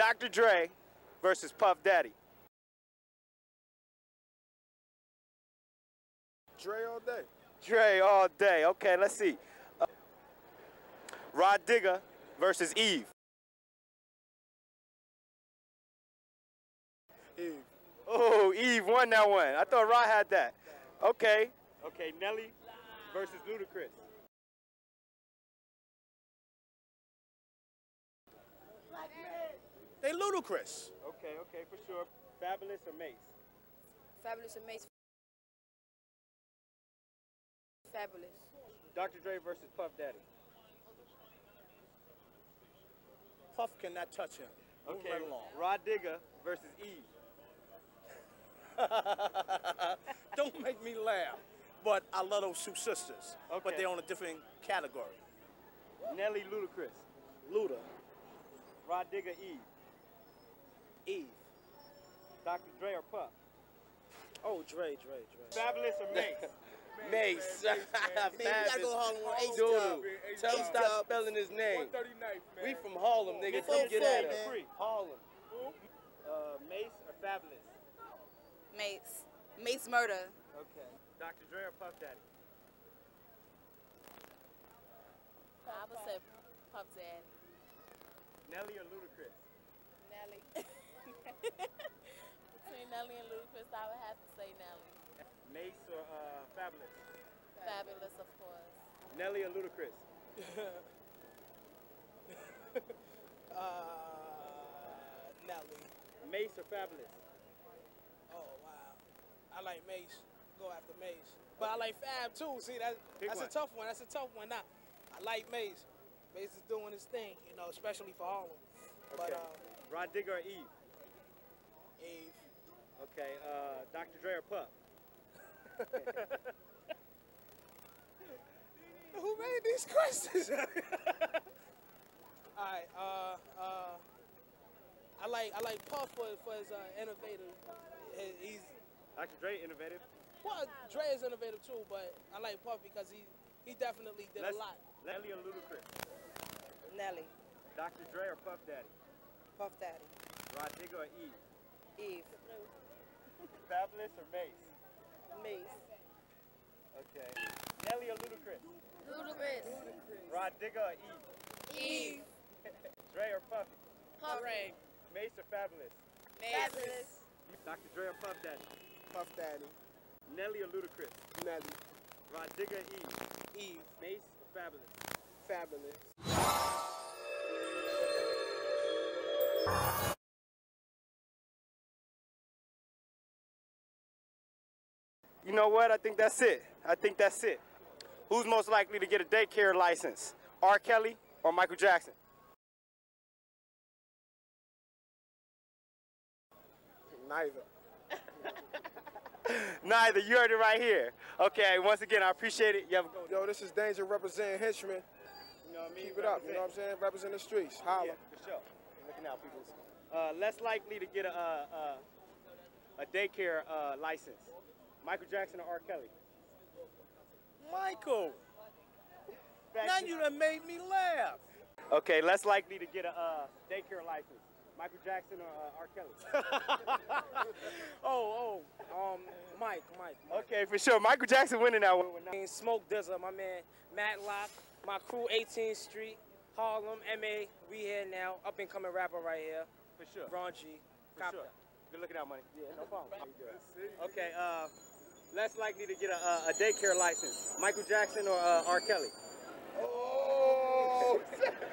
Dr. Dre versus Puff Daddy. Dre all day. Dre all day. Okay, let's see. Uh, Rah Digga versus Eve. Eve. Oh, Eve won that one. I thought Rod had that. Okay. Okay, Nelly versus Ludacris. They Ludacris. Okay, okay, for sure. Fabolous or Mase? Fabolous and Mase. Fabolous. Dr. Dre versus Puff Daddy. Puff cannot touch him. Move Okay, right along. Rah Digga versus Eve. Don't make me laugh. But I love those two sisters. But they're on a different category. Nelly Ludacris. Luda, Rah Digga Eve. Eve. Dr. Dre or Puff. Oh, Dre, Dre, Dre. Fabolous or Mase? Mase. Man, we gotta go Harlem on H Dude, Dub. tell him stop spelling his name. man. We from Harlem, nigga. Full Don't get full, at man. us. Harlem. Uh, Mase or Fabolous? Mase. Mase murder. Okay. Dr. Dre or Puff Daddy? I would say Puff Daddy. Nelly or Ludacris? Nelly. Between Nelly and Ludacris, I would have to say Nelly. Mase or uh, Fabolous? Fabolous, of course. Nelly or Ludacris? Uh, Nelly. Mase or Fabolous? Oh wow. I like Mase. Go after Mase. But I like Fab too. See that Pick that's one. a tough one. That's a tough one. Now, I like Mase. Mase is doing his thing, you know, especially for Harlem. But Okay. uh, Rah Digga or Eve? Eve. Okay. Uh, Dr. Dre or Puff? Who made these questions? All right. Uh, uh, I like I like Puff for, for his uh, innovative. He's Dr. Dre innovative. well, Dre is innovative too, but I like Puff because he he definitely did Let's- a lot. Nelly or Ludacris? Nelly. Dr. Dre or Puff Daddy? Puff Daddy. Rah Digga or Eve? Eve. Fabolous or Mase? Mase. Okay. Nelly or Ludacris? Ludacris. Rah Digga or Eve? Eve. Dre or Puffy? Puff. Mase or Fabolous? Mase. Fabolous. Dr. Dre or Puff Daddy? Puff Daddy, Nelly or Ludacris? Nelly, Rah Digga or Eve? Eve, Mase or Fabolous? Fabolous. You know what? I think that's it. I think that's it. Who's most likely to get a daycare license? R. Kelly or Michael Jackson? Neither. Neither. You heard it right here. Okay. Once again, I appreciate it. You have a good Yo, this is Danger representing Henchman. You know what I mean? Keep it up, you know what I'm saying? Represent the streets. Holla. Yeah, for sure. Looking out, people. Uh, less likely to get a, uh, uh, a daycare uh, license. Michael Jackson or R. Kelly? Michael, Back now you done made me laugh. Okay, less likely to get a uh, daycare license. Michael Jackson or uh, R. Kelly? Oh, oh, um, Mike, Mike, Mike. Okay, for sure. Michael Jackson winning that one. I Smoke Dizzle, my man Matlock, my crew 18th Street, Harlem, MA, we here now, up and coming rapper right here, For sure. Ron G. For Cop sure. that. Good looking out, money. Yeah, no problem. Okay, uh, less likely to get a, a, a daycare license. Michael Jackson or uh, R. Kelly? Oh,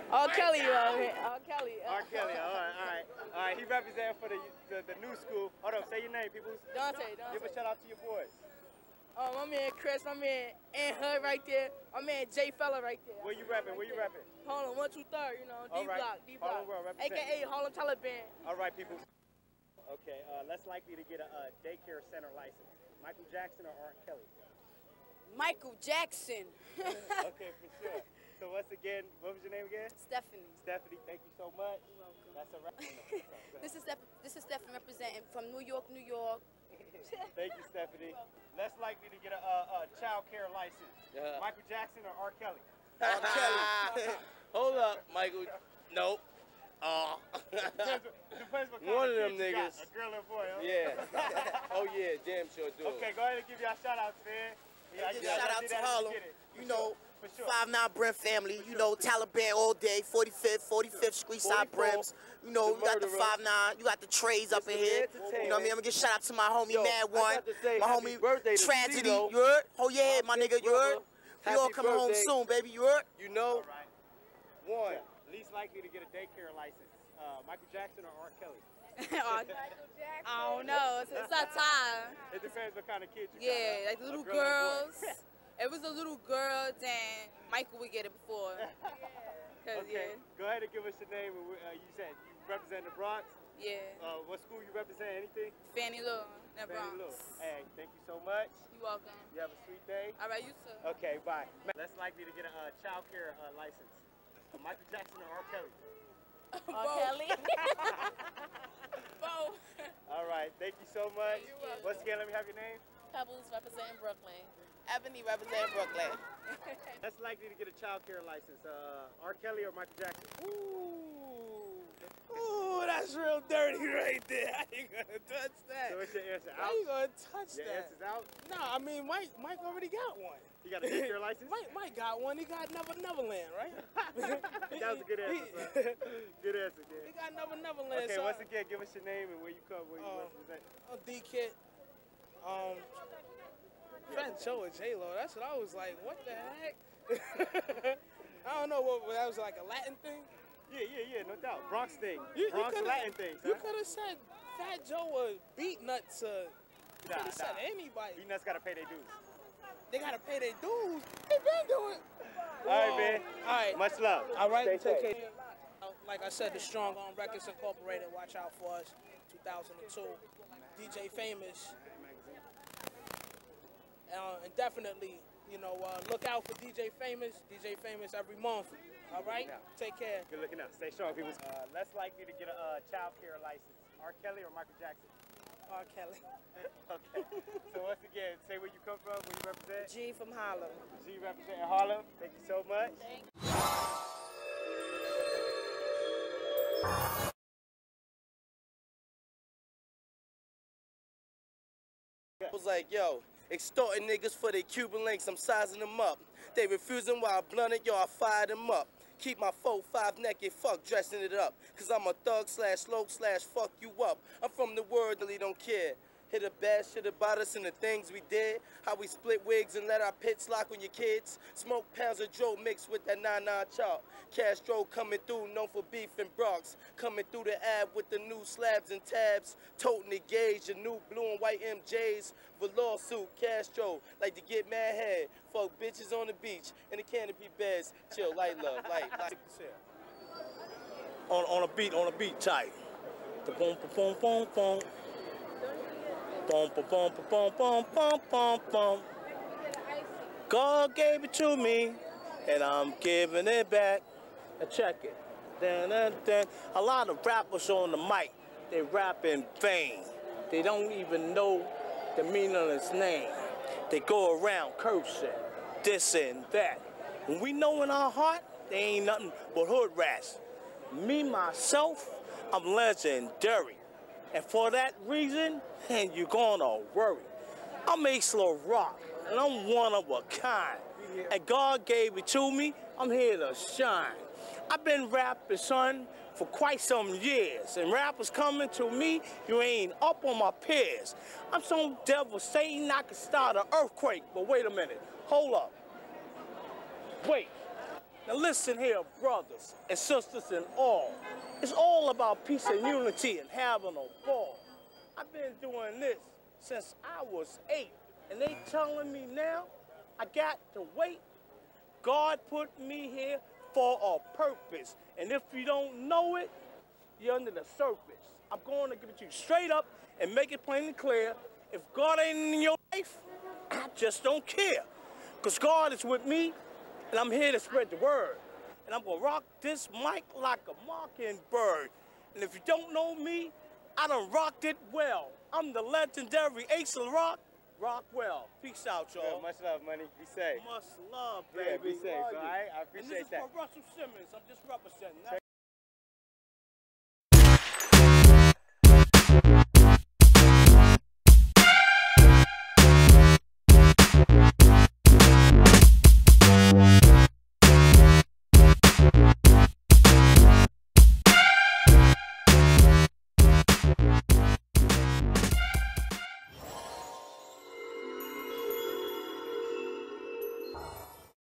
R. Kelly, you out here. R. Kelly. R. Kelly. All right, all right, all right. He represents for the, the the new school. Hold up, say your name, people. Dante, Give a shout out to your boys. Oh, my man Chris, my man Ant Hood right there. My man Jay Fella right there. Where you repping? Where you rapping? Harlem, one, two, third, you know, D All right. block, D Harlem block. World, represent. AKA Harlem Taliban. All right, people. Okay, uh, less likely to get a, a daycare center license. Michael Jackson or R. Kelly? Michael Jackson. Okay, for sure. So once again, what was your name again? Stephanie. Stephanie, thank you so much. That's a wrap. This is Steph- this is Stephanie representing from New York, New York. Thank you, Stephanie. Less likely to get a, a, a child care license. Yeah. Michael Jackson or R. Kelly? R. Kelly? Hold up, Michael. Nope. Oh. Depends, depends what kind One of them niggas. A girl or boy, huh? yeah. oh yeah, damn sure do. Okay, go ahead and give y'all shout outs, man. Yeah, yeah, shout out to Harlem. get You know, for sure. Five Nine Brim family. You know, Taliban all day. 45th, 45th Street Side 44, Brims. You know, the you got the. Five Nine. You got the trays up in here. You know what I mean? I'm gonna give shout out to my homie Yo, Mad One, got to say my homie birthday Tragedy. You heard? Oh yeah, my nigga. You heard? We all coming home soon, baby. You heard? You know, one. Least likely to get a daycare license. Uh, Michael Jackson or R. Kelly? I don't know. It's, it's a tie. It depends what kind of kid you got. Yeah, like the A little girl or a boy. girls. It was a little girl, then Michael would get it before. Cause okay, go ahead and give us your name. and we- Uh, you said you represent the Bronx. yeah, yeah. Uh, what school you represent? Anything? Fannie Lou, in Fannie Lou. Bronx. Hey, thank you so much. You're welcome. You have a sweet day. All right, you too. Okay, bye. Less likely to get a uh, child care uh, license. Michael Jackson or R. Kelly? R. Kelly. Both. All right, thank you so much. You're welcome. Once again, let me have your name. Pebbles representing Brooklyn. Ebony representing Brooklyn. Less likely to get a child care license. Uh, R. Kelly or Michael Jackson? Ooh. Ooh, that's real dirty right there. I ain't gonna touch that. So your answer? How Out? you gonna touch Your that? answer's out? No, I mean Mike. Mike already got one. You got a daycare license? Mike, Mike got one. He got Never Neverland, right? that was a good answer. Good answer, He got Never Neverland. Okay, so, once again, give us your name and where you come, where you Uh, represent. oh, D Kid. Um, Fat Joe and J Lo. That's what I was like. What the heck? I don't know what that was like a Latin thing. Yeah, yeah, yeah, no doubt. Bronx thing. You, Bronx you Latin thing, You son. could have said Fat Joe or Beatnuts. Uh, you Nah, could have said anybody. You nuts gotta pay their dues. They gotta pay their dues. They been doing. All right, man. All right. Much love. All right, Stay take care. Like I said, the Strong Arm Records Incorporated. Watch out for us. 2002. DJ Famous. Uh, and definitely, you know, uh, look out for DJ Famous. DJ Famous every month. All right. Take care. Good looking out. Stay strong, people. Uh, less likely to get a uh, child care license. R. Kelly or Michael Jackson? R. Kelly. okay. so once again, say where you come from, where you represent. G from Harlem. G representing Harlem. Thank you so much. Thank I was like, yo, extorting niggas for their Cuban links, I'm sizing them up. They refusing while I blunted, yo, I fired them up. Keep my four five naked fuck dressing it up. Cause I'm a thug slash slow slash fuck you up. I'm from the word, really don't care. Hit a bad shit about us and the things we did. How we split wigs and let our pits lock on your kids. Smoke pounds of Joe mixed with that 9 9 chalk. Castro coming through, known for beef and Bronx. Coming through the ab with the new slabs and tabs. Toting the gauge, the new blue and white MJs. Velour suit, Castro. Like to get mad head. Fuck bitches on the beach. In the canopy beds. Chill, light love, light, light. On, on a beat, on a beat tight. The boom, boom, boom, boom, Boom, boom, boom, boom, boom, boom, boom, boom. God gave it to me, and I'm giving it back. Now check it. Dun, dun, dun. A lot of rappers on the mic, they rap in vain. They don't even know the meaning of his name. They go around cursing, this and that. When we know in our heart, they ain't nothing but hood rats. Me, myself, I'm legendary. And for that reason, and you're gonna worry. I'm Ace Rock, and I'm one of a kind. And God gave it to me, I'm here to shine. I've been rapping, son, for quite some years. And rappers coming to me, you ain't up on my peers. I'm so Satan I could start an earthquake. But wait a minute, hold up. Wait. Now listen here, brothers and sisters and all. It's all about peace and unity and having a ball. I've been doing this since I was eight, and they telling me now I got to wait. God put me here for a purpose, and if you don't know it, you're under the surface. I'm going to give it to you straight up and make it plain and clear. If God ain't in your life, I just don't care. Because God is with me, and I'm here to spread the word. And I'm gonna rock this mic like a mockingbird. And if you don't know me, I done rocked it well. I'm the legendary Ace of Rock, rock well. Peace out, y'all. much love, money. Be safe. Much love, Yeah, baby. be safe, all right? I appreciate And this is that. for Russell Simmons. I'm just representing.